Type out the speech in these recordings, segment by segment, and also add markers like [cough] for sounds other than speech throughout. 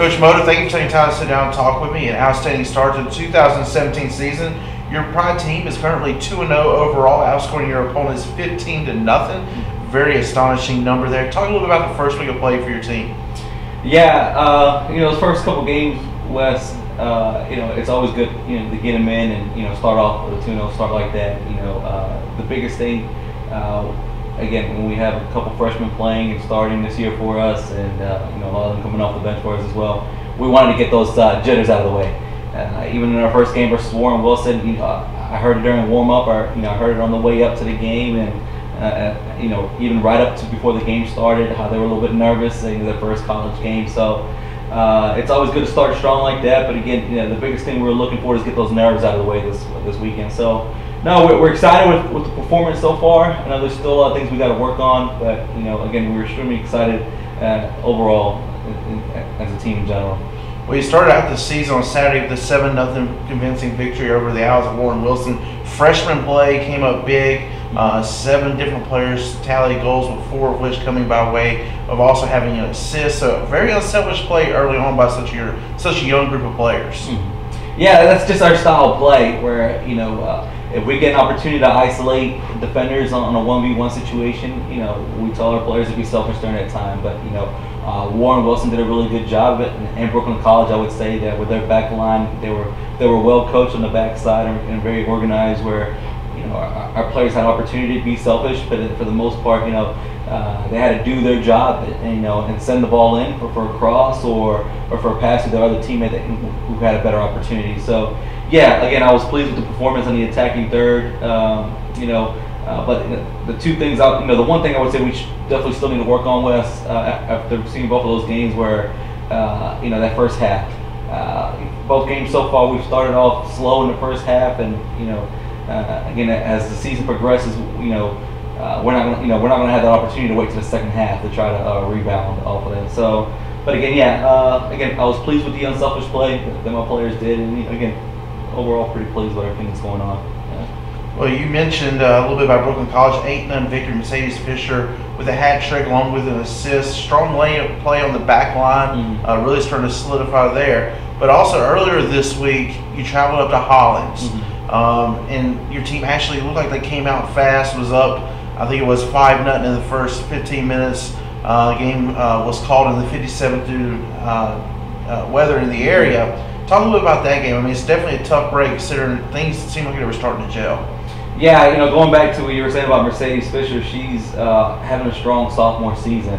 Coach Moda, thank you for taking time to sit down and talk with me. An outstanding start to the 2017 season. Your pride team is currently 2 0 overall, outscoring your opponents 15 to nothing. Very astonishing number there. Talk a little bit about the first week of play for your team. Yeah, uh, you know, those first couple games, Wes, uh, you know, it's always good, you know, to get them in and, you know, start off with a 2 0 start like that. You know, uh, the biggest thing, uh, again, when we have a couple freshmen playing and starting this year for us, and, uh, you know, a lot of them coming off the bench for us as well, we wanted to get those uh, jitters out of the way. Uh, even in our first game versus Warren Wilson, you know, I heard it during warm up, or you know, I heard it on the way up to the game, and uh, you know, even right up to before the game started, how they were a little bit nervous in their first college game. So uh, it's always good to start strong like that. But again, you know, the biggest thing we're looking for is get those nerves out of the way this this weekend. So no, we're, we're excited with, with the performance so far. I know there's still a lot of things we got to work on, but you know, again, we're extremely excited uh, overall as a team in general. Well, you started out the season on Saturday with a 7 0 convincing victory over the Owls of Warren Wilson. Freshman play came up big. Uh, seven different players tallied goals, with four of which coming by way of also having an assist. So, very unselfish play early on by such a, such a young group of players. Mm-hmm. Yeah, that's just our style of play where, you know, uh, if we get an opportunity to isolate defenders on, a 1v1 situation, you know, we tell our players to be selfish during that time. But, you know, uh, Warren Wilson did a really good job it, and Brooklyn College, I would say that with their back line, they were they were well coached on the backside and, and very organized. Where know our, our, players had an opportunity to be selfish, but for the most part, you know, uh, they had to do their job, and, you know, and send the ball in for, for a cross or or for a pass to their other teammate that, who had a better opportunity. So yeah, again, I was pleased with the performance on the attacking third. Um, you know, uh, but the two things, I, you know, the one thing I would say we definitely still need to work on, Wes, uh, after seeing both of those games, where uh, you know that first half. Uh, both games so far, we've started off slow in the first half, and you know, uh, again, as the season progresses, you know, uh, we're not gonna, you know, we're not gonna have that opportunity to wait to the second half to try to rebound off of that. So, but again, yeah, again, I was pleased with the unselfish play that my players did, and again, overall pretty pleased with everything that's going on. Well, you mentioned uh, a little bit about Brooklyn College, 8 0 victory. Mercedes Fisher with a hat trick along with an assist. Strong layup play on the back line, mm-hmm. uh, really starting to solidify there. But also earlier this week, you traveled up to Hollins, mm-hmm. um, and your team actually looked like they came out fast, was up, I think it was 5 0 in the first 15 minutes. Uh, game uh, was called in the 57th due to uh, uh, weather in the area. Talk a little bit about that game. I mean, it's definitely a tough break considering things seemed like they were starting to gel. Yeah, you know, going back to what you were saying about Mercedes Fisher, she's uh, having a strong sophomore season.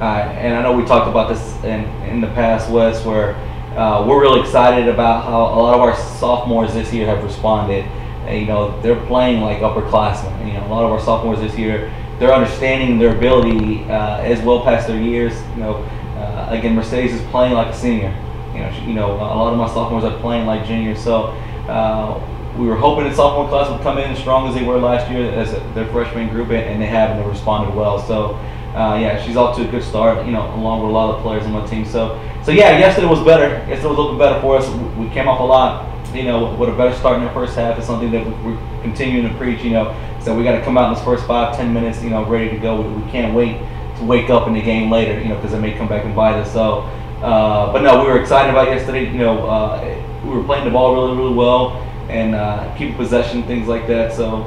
Uh, and I know we talked about this in, in the past, Wes, where uh, we're really excited about how a lot of our sophomores this year have responded. And, you know, they're playing like upperclassmen. You know, a lot of our sophomores this year, they're understanding their ability uh, as well past their years. You know, uh, again, Mercedes is playing like a senior. You know, you know, a lot of my sophomores are playing like juniors. So uh, we were hoping the sophomore class would come in as strong as they were last year as their freshman group, and they have, and they responded well. So uh, yeah, she's off to a good start. You know, along with a lot of players on my team. So so yeah, yesterday was better. Yesterday was looking better for us. We came off a lot. You know, with a better start in the first half is something that we're continuing to preach. You know, so we got to come out in this first five, ten minutes. You know, ready to go. We can't wait to wake up in the game later. You know, because it may come back and bite us. So. Uh, but no, we were excited about yesterday. You know, uh, we were playing the ball really, really well and uh, keeping possession, things like that. So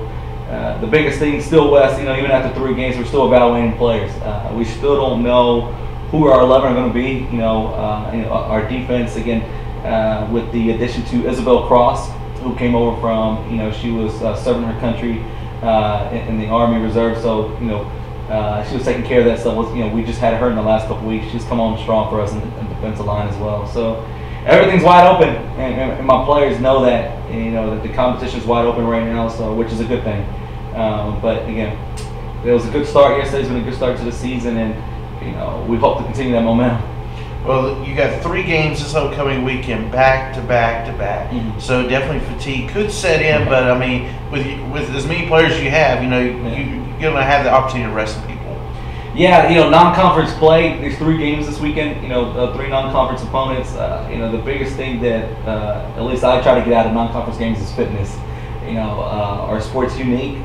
uh, the biggest thing still, Wes, you know, even after three games, we're still evaluating players. Uh, we still don't know who our 11 are going to be. You know, you know, our defense again with the addition to Isabel Cross, who came over from, you know, she was serving her country in, in the Army Reserve. So you know. Uh, she was taking care of that stuff. You know, we just had her in the last couple weeks. She's come on strong for us in the, in the defensive line as well. So everything's wide open, and, and, my players know that. You know that the competition's wide open right now, so which is a good thing. Um, but again, it was a good start yesterday. It's been a good start to the season, and you know we hope to continue that momentum. Well, you got three games this upcoming weekend, back to back to back. Mm-hmm. So definitely fatigue could set in, but I mean, with with as many players you have, you know, yeah. you, you're going to have the opportunity to rest people. Yeah, you know, non-conference play. There's three games this weekend. You know, uh, three non-conference opponents. Uh, you know, the biggest thing that uh, at least I try to get out of non-conference games is fitness. You know, uh, our sport's unique,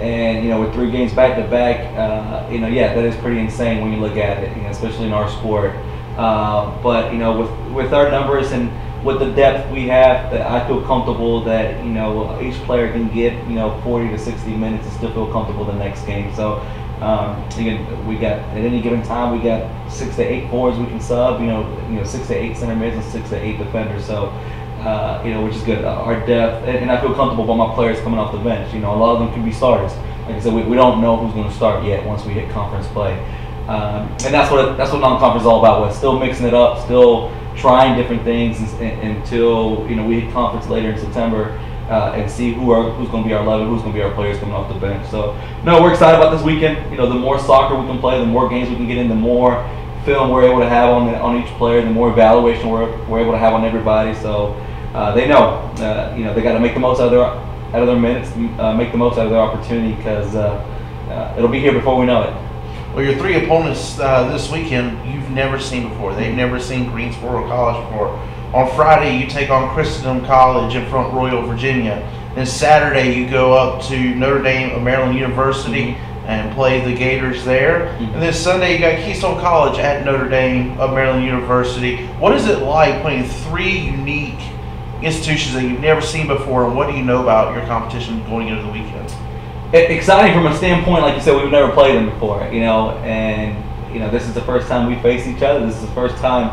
and you know, with three games back to back, uh, you know, yeah, that is pretty insane when you look at it. You know, especially in our sport. Uh, but you know, with with our numbers and with the depth we have, that I feel comfortable that you know each player can get you know 40 to 60 minutes and still feel comfortable the next game. So um, again, we got at any given time we got six to eight forwards we can sub. You know, you know six to eight center mids and six to eight defenders. So. Uh, you know, which is good. Uh, our depth, and, and, I feel comfortable about my players coming off the bench. You know, a lot of them can be starters. Like I said, we, we don't know who's going to start yet once we hit conference play, um, and that's what that's what non-conference is all about. With still mixing it up, still trying different things until you know we hit conference later in September. Uh, and see who are who's going to be our 11, who's going to be our players coming off the bench. So, no, we're excited about this weekend. You know, the more soccer we can play, the more games we can get in, the more film we're able to have on the, on each player, the more evaluation we're, we're able to have on everybody. So, uh, they know, uh, you know, they got to make the most out of their out of their minutes, uh, make the most out of their opportunity because uh, uh, it'll be here before we know it. Well, your three opponents uh, this weekend you've never seen before. They've never seen Greensboro College before. On Friday, you take on Christendom College in Front Royal, Virginia. Then Saturday, you go up to Notre Dame of Maryland University and play the Gators there. And then Sunday, you got Keystone College at Notre Dame of Maryland University. What is it like playing three unique institutions that you've never seen before, and what do you know about your competition going into the weekend? Exciting from a standpoint, like you said, we've never played them before, you know, and you know this is the first time we face each other. This is the first time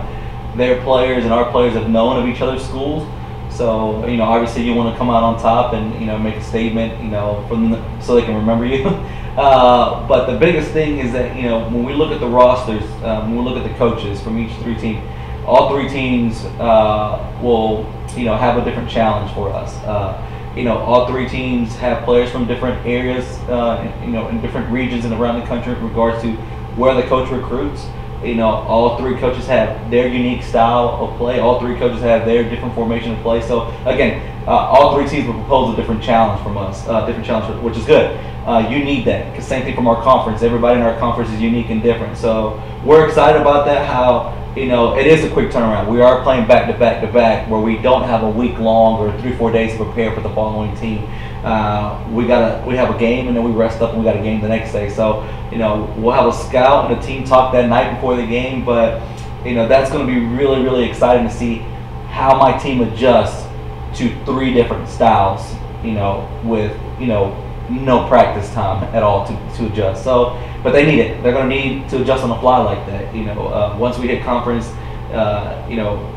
their players and our players have known of each other's schools. So you know, obviously, you want to come out on top and you know make a statement, you know, from the, so they can remember you. [laughs] uh, but the biggest thing is that you know when we look at the rosters, um, when we look at the coaches from each three team, all three teams uh, will you know have a different challenge for us. Uh, you know, all three teams have players from different areas, uh, you know, in different regions and around the country in regards to where the coach recruits. You know, all three coaches have their unique style of play. All three coaches have their different formation of play. So again, uh, all three teams will propose a different challenge from us, uh, different challenge, which is good. Uh, you need that because same thing from our conference. Everybody in our conference is unique and different. So we're excited about that. How you know, it is a quick turnaround. We are playing back to back to back where we don't have a week long or three, four days to prepare for the following team. Uh, we gotta we have a game and then we rest up and we got a game the next day. So, you know, we'll have a scout and a team talk that night before the game, but, you know, that's going to be really, really exciting to see how my team adjusts to three different styles, you know, with, you know, no practice time at all to, to adjust. So, but they need it. They're going to need to adjust on the fly like that. You know, uh, once we hit conference, uh, you know,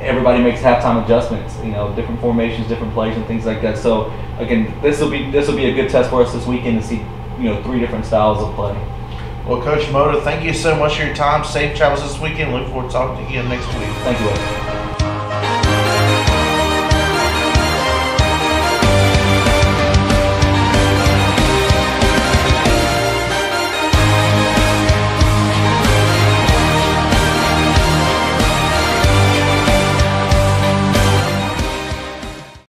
everybody makes halftime adjustments. You know, different formations, different plays, and things like that. So again, this will be this will be a good test for us this weekend to see you know three different styles of play. Well, Coach Mota, thank you so much for your time. Safe travels this weekend. Look forward to talking to you again next week. Thank you.